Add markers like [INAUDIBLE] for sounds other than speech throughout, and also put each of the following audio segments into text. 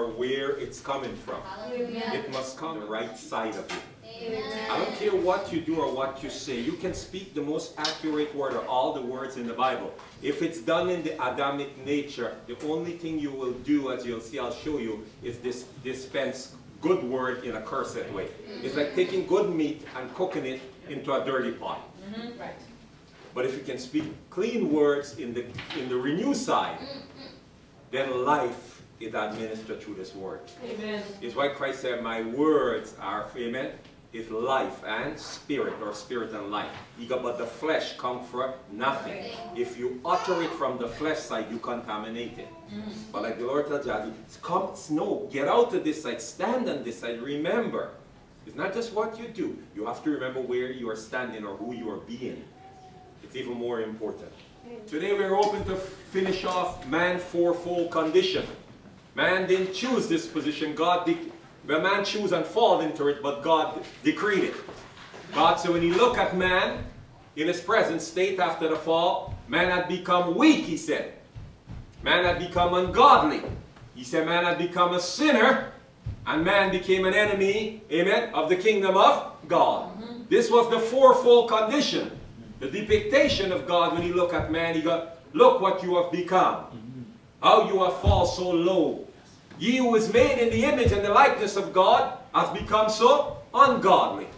or where it's coming from. Hallelujah. It must come the right side of you. Amen. I don't care what you do or what you say. You can speak the most accurate word or all the words in the Bible. If it's done in the Adamic nature, the only thing you will do, as you'll see, I'll show you, is this dispense good word in a cursed way. It's like taking good meat and cooking it into a dirty pot. Mm-hmm. Right. But if you can speak clean words in the in the renew side, then life is administered through this word. Amen. It's why Christ said, My words are, amen, is life and spirit, or spirit and life. He got, but the flesh come for nothing. If you utter it from the flesh side, you contaminate it. Mm-hmm. But like the Lord tells Jazzy, come, no, get out of this side, stand on this side. Remember, it's not just what you do. You have to remember where you are standing or who you are being. It's even more important. Today we're hoping to finish off man's fourfold condition. Man didn't choose this position. God, de- the man chose and fall into it, but God decreed it. God said when you look at man in his present state after the fall, man had become weak, he said. Man had become ungodly. He said man had become a sinner, and man became an enemy, amen, of the kingdom of God. Mm-hmm. This was the fourfold condition. The depiction of God when he look at man, he got, look what you have become. Mm-hmm. How you have fallen so low. Ye who is made in the image and the likeness of God has become so ungodly.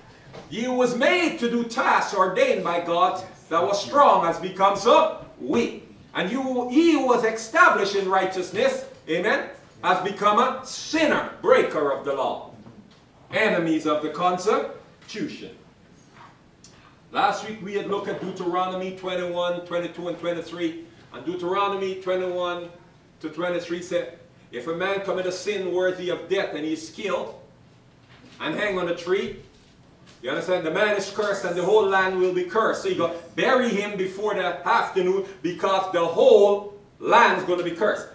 Ye who was made to do tasks ordained by God that was strong has become so weak. And you, he who was established in righteousness, amen, has become a sinner, breaker of the law. Enemies of the constitution. Last week we had looked at Deuteronomy 21, 22, and 23. And Deuteronomy 21 to 23 said, If a man commit a sin worthy of death and he is killed and hang on a tree, you understand? The man is cursed and the whole land will be cursed. So you go bury him before the afternoon because the whole land is going to be cursed.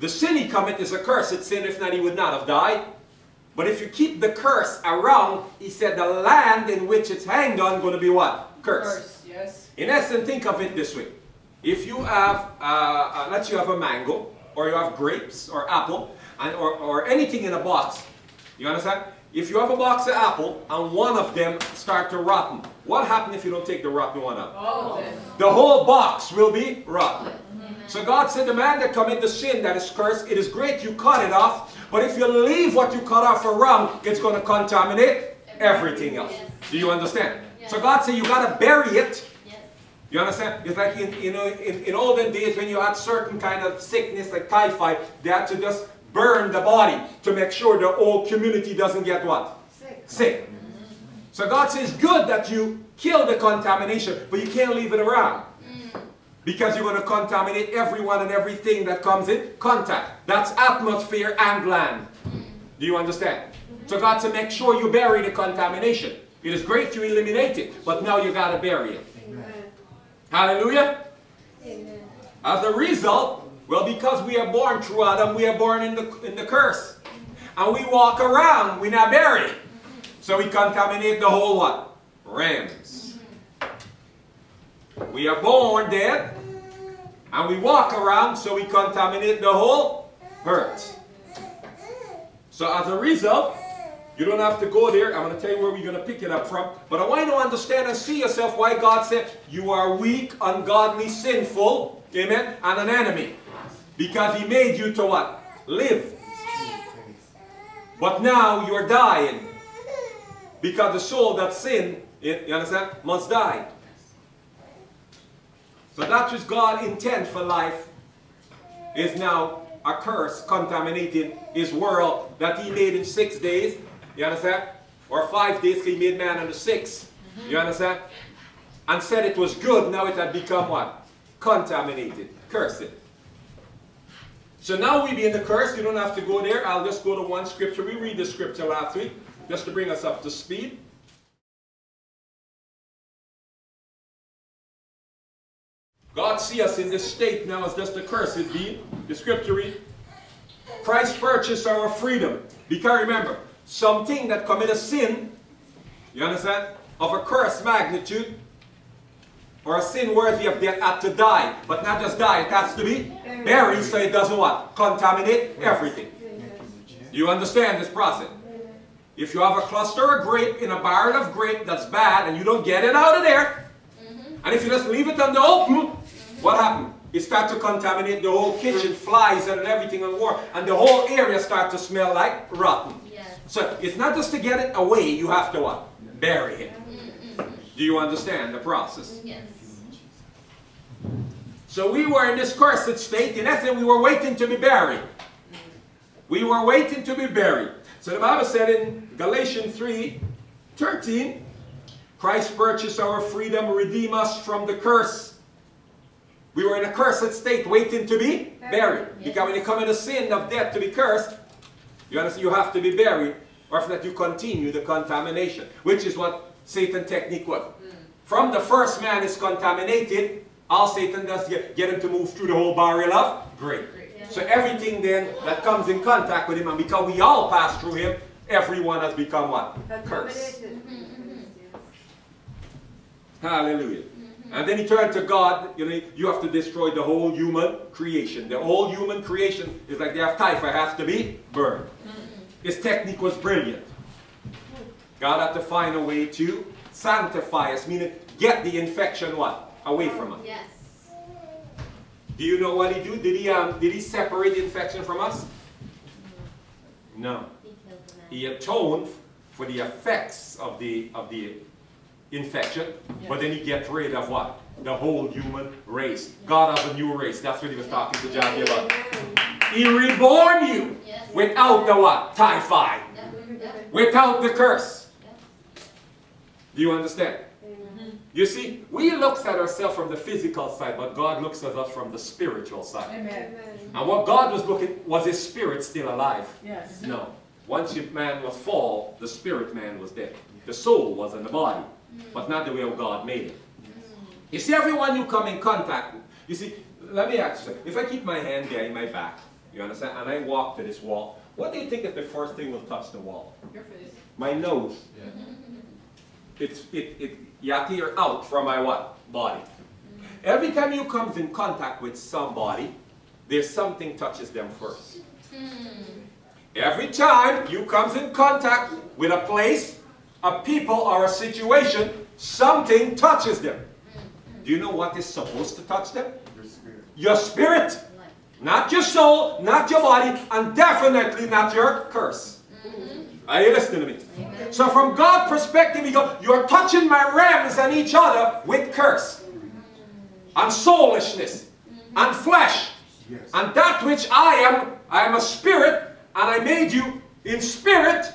The sin he commit is a cursed sin. If not, he would not have died. But if you keep the curse around, he said the land in which it's hanged on going to be what? Cursed. Curse, yes. In essence, think of it this way. If you have, uh, uh, let's you have a mango, or you have grapes, or apple, and, or, or anything in a box, you understand? If you have a box of apple, and one of them start to rotten, what happens if you don't take the rotten one out? Them. The whole box will be rotten. So God said, the man that commit the sin that is cursed, it is great you cut it off, but if you leave what you cut off around, it's going to contaminate everything else. Do you understand? So God said, you got to bury it. You understand? It's like in, you know, in, in olden days when you had certain kind of sickness like typhoid, they had to just burn the body to make sure the whole community doesn't get what? Sick. Sick. So God says, good that you kill the contamination, but you can't leave it around. Mm. Because you're going to contaminate everyone and everything that comes in contact. That's atmosphere and land. Mm. Do you understand? So God said, make sure you bury the contamination. It is great to eliminate it, but now you got to bury it. Hallelujah. Amen. As a result, well, because we are born through Adam, we are born in the, in the curse. And we walk around, we're not buried. So we contaminate the whole what? Realms. We are born dead, and we walk around, so we contaminate the whole earth. So as a result, you don't have to go there. I'm going to tell you where we're going to pick it up from. But I want you to understand and see yourself why God said you are weak, ungodly, sinful, amen, and an enemy. Because he made you to what? Live. But now you're dying. Because the soul that sinned, you understand, must die. So that which God intend for life is now a curse contaminating his world that he made in six days. You understand? Or five days, he made man on the sixth. Mm-hmm. You understand? And said it was good, now it had become what? Contaminated, cursed. So now we be in the curse, you don't have to go there. I'll just go to one scripture. We read the scripture last week, just to bring us up to speed. God see us in this state now as just a cursed being. The scripture read, Christ purchased our freedom. Because remember, something that commit a sin, you understand, of a curse magnitude, or a sin worthy of death had to die. But not just die, it has to be buried so it doesn't what? Contaminate everything. You understand this process? If you have a cluster of grape in a barrel of grape that's bad and you don't get it out of there, mm-hmm. and if you just leave it on the open, what happens? It starts to contaminate the whole kitchen, flies and everything and war, and the whole area starts to smell like rotten. Yes. So it's not just to get it away, you have to what? Bury it. Mm, mm, mm. Do you understand the process? Yes. So we were in this cursed state. In essence, we were waiting to be buried. We were waiting to be buried. So the Bible said in Galatians 3, 13, Christ purchased our freedom, redeem us from the curse. We were in a cursed state, waiting to be buried. Because when you come in the sin of death to be cursed, you understand, you have to be buried, or if not, you continue the contamination, which is what Satan technique was. Hmm. From the first man is contaminated, all Satan does get, get him to move through the whole barrel of grape. Yeah. So everything then that comes in contact with him, and because we all pass through him, everyone has become what? Cursed. Contaminated. Hallelujah. And then he turned to God, you know, you have to destroy the whole human creation. The whole human creation is like they have typhoid, has to be burned. His technique was brilliant. God had to find a way to sanctify us, meaning get the infection what? Away from us. Yes. Do you know what he do? Did he um, did he separate the infection from us? No. The man. He atoned for the effects of the of the infection, but then he gets rid of what? The whole human race. God has a new race. That's what he was talking to Jackie about. He reborn you Yes. without the what? Typhoid. Yeah. Yeah. Without the curse. Do you understand? You see, we look at ourselves from the physical side, but God looks at us from the spiritual side. Amen. And what God was looking, was his spirit still alive? Yes. No. Once man was fall, the spirit man was dead. The soul was in the body, but not the way of God made it. You see, everyone you come in contact with, you see, let me ask you, if I keep my hand there in my back, you understand, and I walk to this wall, what do you think if the first thing will touch the wall? Your face. My nose. It's, it, it, you have to hear out from my what? Body. Every time you come in contact with somebody, there's something touches them first. Hmm. Every time you come in contact with a place, a people, or a situation, something touches them. Do you know what is supposed to touch them? Your spirit. Your spirit. Not your soul, not your body, and definitely not your curse. Are you listening to me? Amen. So from God's perspective, he goes, you're touching my rams and each other with curse. And soulishness. And flesh. Yes. And that which I am, I am a spirit, and I made you in spirit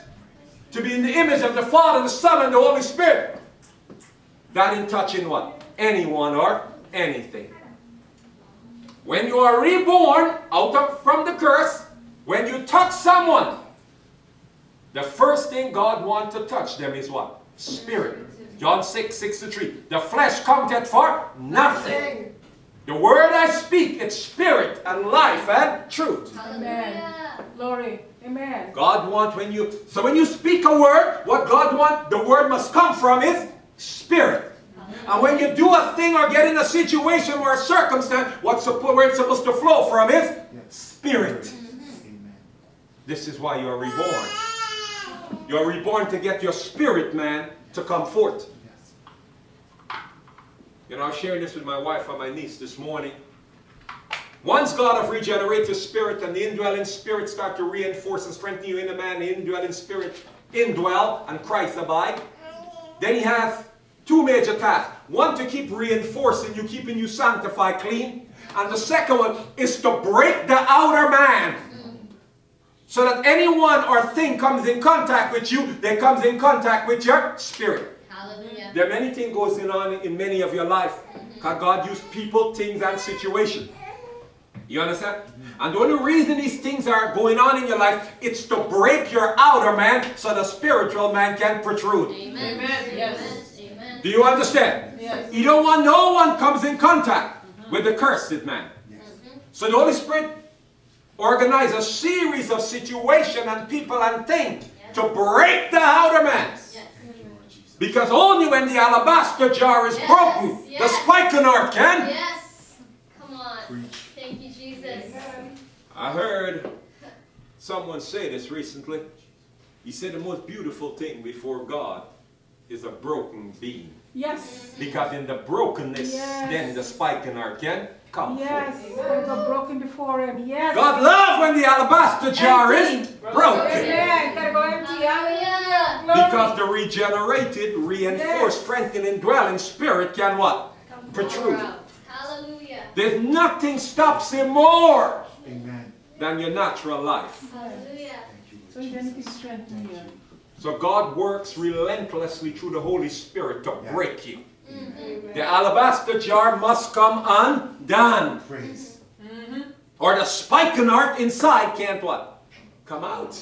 to be in the image of the Father, the Son, and the Holy Spirit. That in touching what? Anyone or anything. When you are reborn out of from the curse, when you touch someone, the first thing God wants to touch them is what? Spirit. John 6, 63. The flesh counted for nothing. The word I speak, it's spirit and life and truth. Hallelujah. Glory. Amen. God wants when you, so when you speak a word, what God wants, the word must come from is spirit. And when you do a thing or get in a situation or a circumstance, what's suppo- where it's supposed to flow from is spirit. Mm-hmm. Amen. This is why you're reborn. You're reborn to get your spirit man to come forth. You know, I was sharing this with my wife and my niece this morning. Once God have regenerated spirit and the indwelling spirit start to reinforce and strengthen you in the man, the indwelling spirit indwell and Christ abide, then he have two major tasks. One to keep reinforcing you, keeping you sanctified clean. And the second one is to break the outer man. So that anyone or thing comes in contact with you, they comes in contact with your spirit. Hallelujah. There are many things goes on in many of your life. Because God used people, things, and situations. You understand? And the only reason these things are going on in your life, it's to break your outer man so the spiritual man can protrude. Amen. Amen. Yes. Amen. Amen. Do you understand? Yes. You don't want no one comes in contact mm-hmm. with the cursed man. Yes. Mm-hmm. So the Holy Spirit organize a series of situation and people and things to break the outer man. Yes. Thank you, Lord Jesus. Because only when the alabaster jar is Yes, broken, the spikenard can. Yes. Come on. Preach. Thank you, Jesus. I heard someone say this recently. He said the most beautiful thing before God is a broken beam. Yes. Because in the brokenness, Yes. then the spikenard can come Yes. forth. I got broken before him. Yes. God loves when the alabaster jar is broken. Amen. Gotta go empty. Hallelujah. Glory. Because the regenerated, reinforced, Yes. strengthened, indwelling spirit can what? Protrude. Hallelujah. There's nothing stops him more Amen. than your natural life. Hallelujah. Thank you, So then it Jesus. is Thank you. you. So God works relentlessly through the Holy Spirit to Yeah. break you. Mm-hmm. The alabaster jar must come undone. Praise. Mm-hmm. Or the spikenard inside can't what? Come out.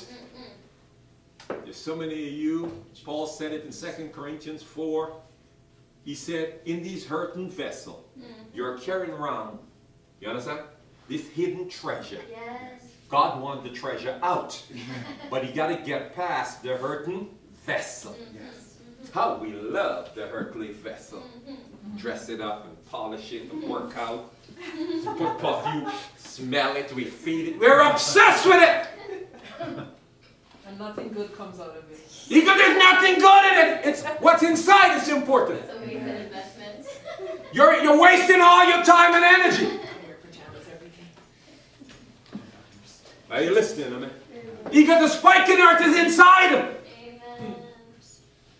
There's so many of you, Paul said it in 2 Corinthians 4. He said, in these hurting vessel, mm. you're carrying around, you understand? This hidden treasure. Yes. God wanted the treasure out. [LAUGHS] But he got to get past the hurting vessel. Mm-hmm. Yes. Mm-hmm. How we love the earthly vessel. Mm-hmm. Dress it up and polish it and work out. Put perfume, smell it, we feed it. We're obsessed with it. [LAUGHS] And nothing good comes out of it. Because there's nothing good in it. It's what's inside is important. So we an investment. [LAUGHS] You're, you're wasting all your time and energy. Wear pajamas every day. Are you listening to me? Because the spikenard is inside him. Amen.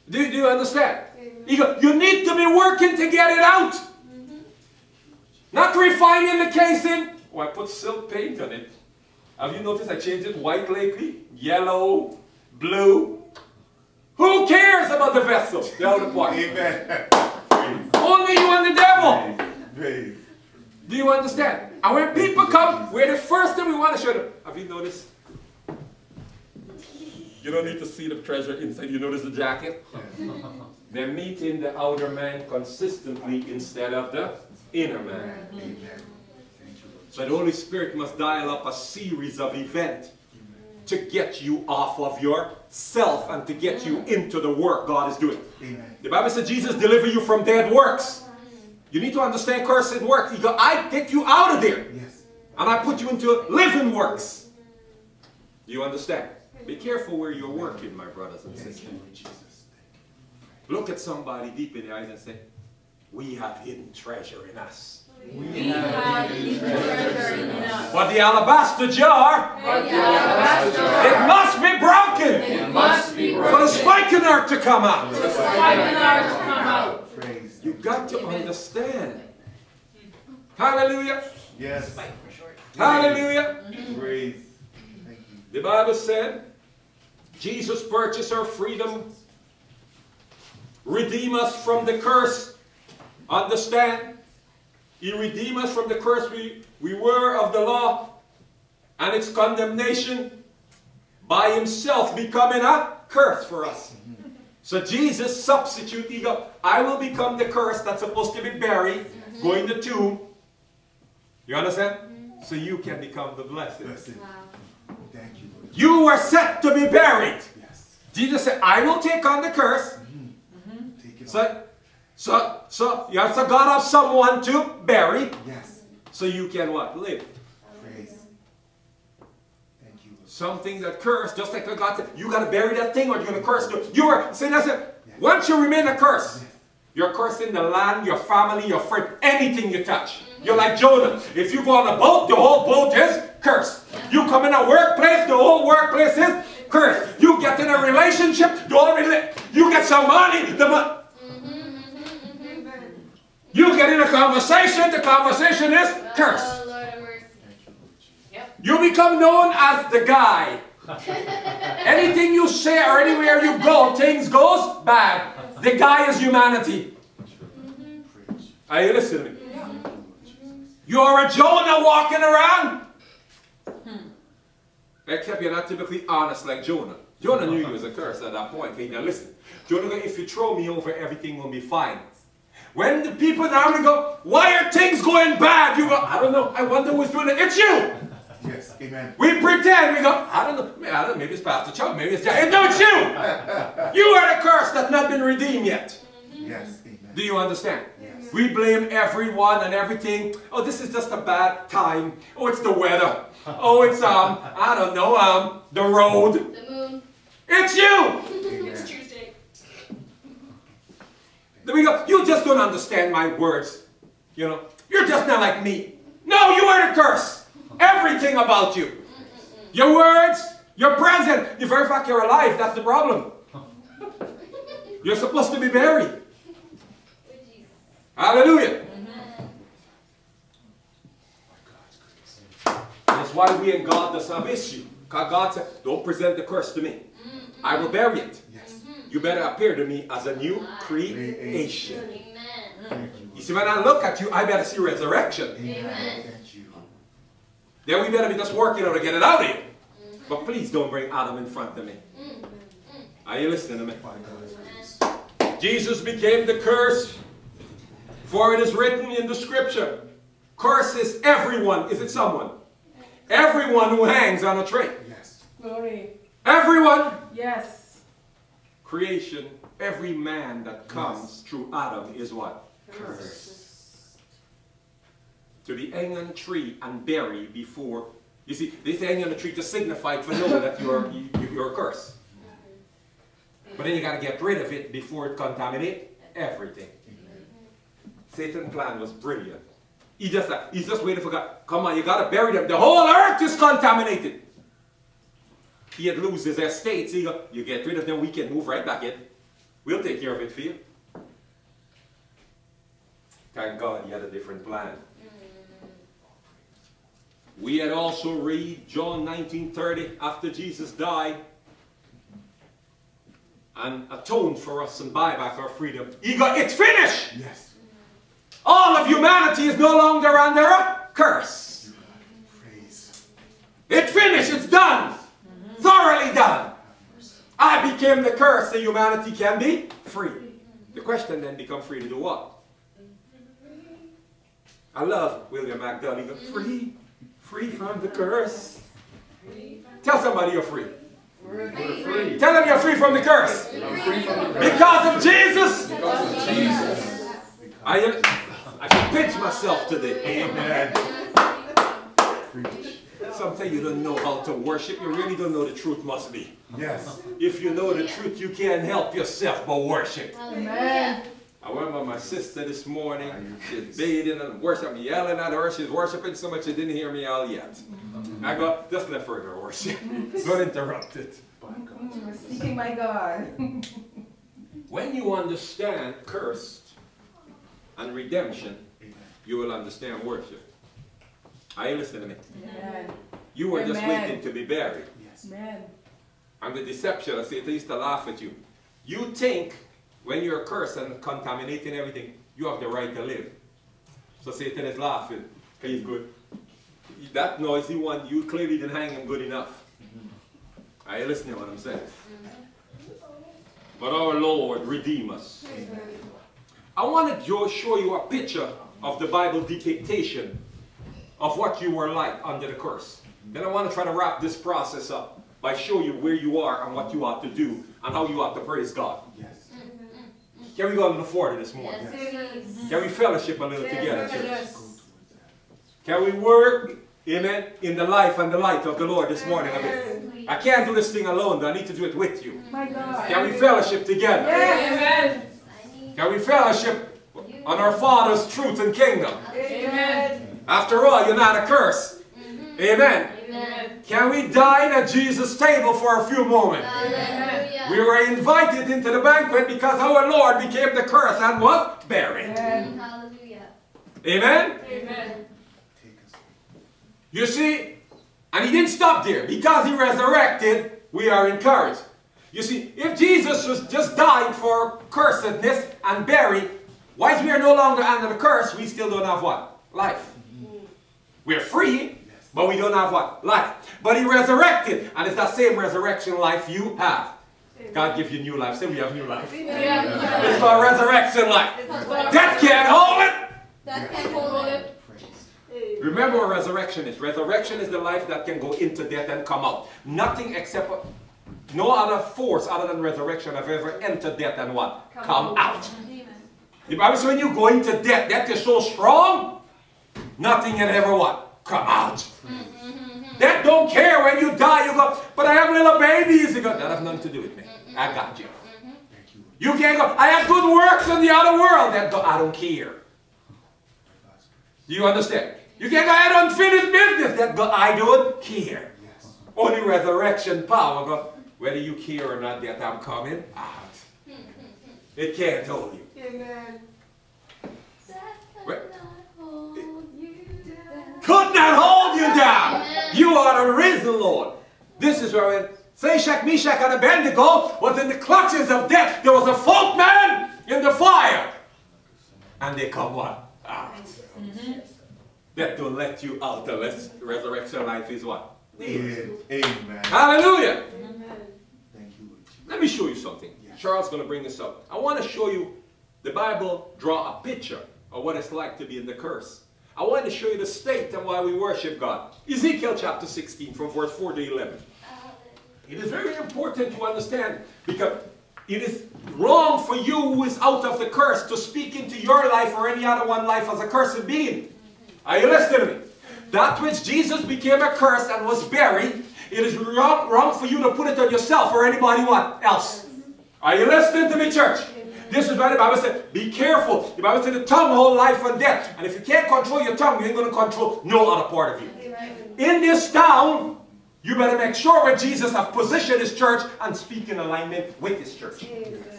Do, do you understand? You, go, you need to be working to get it out. Mm-hmm. Not refining the casing. Oh, I put silk paint on it. Have you noticed I changed it white lately? Yellow, blue. Who cares about the vessel? The outer part. [LAUGHS] Amen. Only you and the devil. Praise. Do you understand? And when people come, we're the first thing we want to show them. Have you noticed? You don't need to see the treasure inside. You notice the jacket? [LAUGHS] They're meeting the outer man consistently instead of the inner man. Amen. Thank you, Lord. So the Holy Spirit must dial up a series of events to get you off of yourself and to get you into the work God is doing. Amen. The Bible says Jesus deliver you from dead works. You need to understand cursed works. He go, I take you out of there Yes. and I put you into living works. Do you understand? Be careful where you're working, my brothers and Thank sisters. you, Lord Jesus. Look at somebody deep in the eyes and say, we have hidden treasure in us. We have hidden treasure in us. But the alabaster jar, it must be broken It must be for the broken. spikenard to come out. The spikenard to come out. Praise. You got to understand. Hallelujah. Yes. Spike for short. Hallelujah. Praise. The Bible said Jesus purchased our freedom, redeem us from the curse. Understand? He redeemed us from the curse we, we were of the law and its condemnation by himself becoming a curse for us. Mm-hmm. So Jesus substitute, he go, I will become the curse that's supposed to be buried, mm-hmm. go in the tomb. You understand? Mm-hmm. So you can become the blessed. Blessed. Wow. Thank you, Lord. You were set to be buried. Yes. Jesus said, I will take on the curse. Take it on. So, so, so you have to God have someone to bury. Yes. So you can what? Live. Praise. Thank you, Lord. Something that cursed, just like God said, you gotta bury that thing or you're gonna curse. You were see that's it. Once you remain a curse, you're cursing the land, your family, your friend, anything you touch. You're like Jonah. If you go on a boat, the whole boat is cursed. You come in a workplace, the whole workplace is cursed. You get in a relationship, the whole rela- you get some money, the money. You get in a conversation, the conversation is cursed. Oh, Lord have mercy. Thank you, Lord Jesus. You become known as the guy. [LAUGHS] Anything you say or anywhere you go, things goes bad. The guy is humanity. Praise. Are you listening? Thank you, Lord Jesus. You're a Jonah walking around. Hmm. Except you're not typically honest like Jonah. Jonah knew he was a curse at that point. Okay, now listen. Jonah, go, if you throw me over, everything will be fine. When the people normally go, why are things going bad? You go, I don't know. I wonder who's doing it. It's you. Yes. Amen. We pretend we go, I don't know, I don't know maybe it's Pastor Chuck, maybe it's Jack. No, it's you! [LAUGHS] You are the curse that's not been redeemed yet. Yes. Amen. Do you understand? Yes. We blame everyone and everything. Oh, this is just a bad time. Oh, it's the weather. Oh, it's um, I don't know, um, the road. The moon. It's you! It's Amen. Then we go, you just don't understand my words. You know, you're just not like me. No, you are the curse. Everything about you. Your words, your present, the very fact you're alive, that's the problem. You're supposed to be buried. Hallelujah. That's why we and God does have issue. God said, don't present the curse to me. I will bury it. Yes. You better appear to me as a new creation. You. You see, when I look at you, I better see resurrection. Amen. Amen. Thank you. Then we better be just working on to get it out of here. But please don't bring Adam in front of me. Are you listening to me? My God's grace. Jesus became the curse, for it is written in the scripture, curses everyone, is it someone? Everyone who hangs on a tree. Yes. Glory. Everyone. Yes. Creation, every man that comes through Adam is what? Curse. To be hanged on a tree and buried before. You see, they say hang on a tree to signify to know that you're, you, you're a curse. But then you got to get rid of it before it contaminates everything. Satan's plan was brilliant. He just, he's just waiting for God. Come on, you got to bury them. The whole earth is contaminated. He had lose his estates. He go, you get rid of them, we can move right back in. We'll take care of it for you. Thank God he had a different plan. Mm. We had also read John 19:30 after Jesus died and atoned for us and buy back our freedom. He got it's finished. Yes. All of humanity is no longer under a curse. You Praise. It's finished. It's done. Thoroughly done. I became the curse so humanity can be free. The question then becomes free to do what? I love William McDonough. He goes, free, free from the curse. Tell somebody you're free. Free. Tell them you're free from the curse. Because of Jesus. I, I can pinch myself today. Amen. Preach. Some say you don't know how to worship. You really don't know the truth must be. Yes. If you know the truth, you can't help yourself but worship. Hallelujah. I went with my sister this morning. She's bathing and worshiping, yelling at her. She's worshiping so much she didn't hear me all yet. I go, just let her worship. [LAUGHS] Don't interrupt it. By God. We're seeking my God. [LAUGHS] When you understand cursed and redemption, you will understand worship. Are you listening to me? Amen. You were just waiting to be buried. Yes. Amen. And the deception, I say, they used to laugh at you. You think when you're cursed and contaminating everything, you have the right to live. So Satan is laughing. He's good. That noisy one, you clearly didn't hang him good enough. Mm-hmm. Are you listening to what I'm saying? But our Lord redeem us. I want to show you a picture of the Bible dictation of what you were like under the curse. Then I want to try to wrap this process up by showing you where you are and what you ought to do and how you ought to praise God. Yes. Can we go to the 40 this morning? Yes, please. Can we fellowship a little together, church? Yes. Can we work, amen, in the life and the light of the Lord this morning a bit? I can't do this thing alone, but I need to do it with you. My God. Can we fellowship together? Yes. Amen. Can we fellowship on our Father's truth and kingdom? Amen. After all, you're not a curse. Mm-hmm. Amen. Amen. Can we dine at Jesus' table for a few moments? Hallelujah. We were invited into the banquet because our Lord became the curse and was buried. Amen. Hallelujah. Amen? Amen. You see, and he didn't stop there. Because he resurrected, we are encouraged. You see, if Jesus was just died for cursedness and buried, whilst we are no longer under the curse, we still don't have what? Life. We're free, but we don't have what? Life. But he resurrected, and it's that same resurrection life you have. God give you new life. Say we have new life. Yeah. It's called resurrection life. Death can't hold it. That can't hold it. Remember what resurrection is. Resurrection is the life that can go into death and come out. Nothing except no other force other than resurrection have ever entered death and what? Come, out. The Bible says when you go into death, death is so strong, nothing can ever what? Come out. Mm-hmm. That don't care when you die. You go, but I have little babies. You go, that has nothing to do with me. Mm-hmm. I got you. Mm-hmm. Thank you. You can't go, I have good works in the other world. That go, I don't care. Do you understand? You can't go, I had unfinished business. That go, I don't care. Yes. Only resurrection power go, whether you care or not that I'm coming out. It can't hold you. Amen. Wait. Hold you down. Could not hold you down. You are the risen Lord. This is where when Meshach, Meshach, and Abednego was in the clutches of death. There was a folk man in the fire. And they come what? Out. Mm-hmm. That will let you out unless resurrection life is what? Amen. Amen. Hallelujah. Thank you, Let me show you something. Yes. Charles is going to bring this up. I want to show you the Bible draw a picture of what it's like to be in the curse. I want to show you the state and why we worship God. Ezekiel chapter 16 from verse 4 to 11. It is very important to understand because it is wrong for you who is out of the curse to speak into your life or any other one life as a cursed being. Are you listening to me? That which Jesus became a curse and was buried, it is wrong, wrong for you to put it on yourself or anybody else. Are you listening to me, church? This is why the Bible said, be careful. The Bible said the tongue hold life and death. And if you can't control your tongue, you ain't going to control no other part of you. In this town, you better make sure where Jesus has positioned his church and speak in alignment with his church.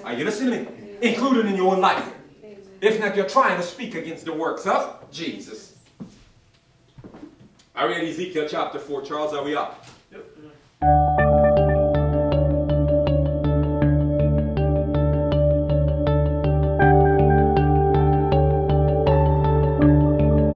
Are you listening? Including in your own life. If not, you're trying to speak against the works of Jesus. I read Ezekiel chapter 4. Charles, are we up?